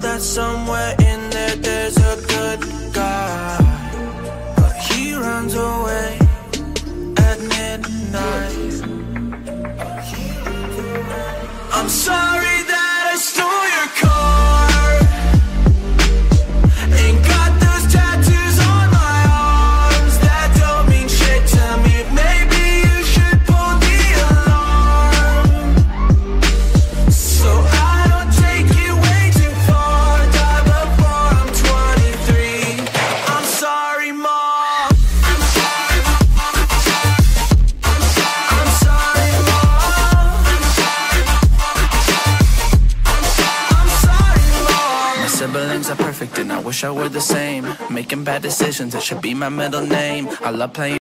that somewhere in there there's a good guy. But he runs away at midnight. I'm sorry siblings are perfect and I wish I were the same. Making bad decisions, it should be my middle name. I love playing.